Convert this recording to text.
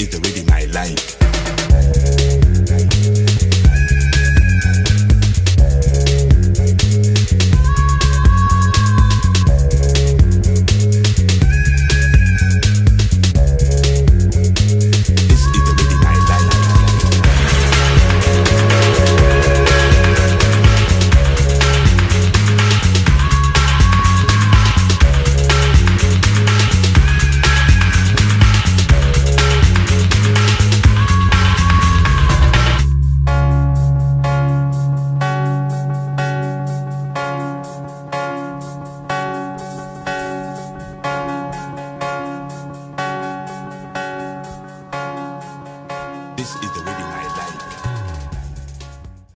is really my life. This is the way.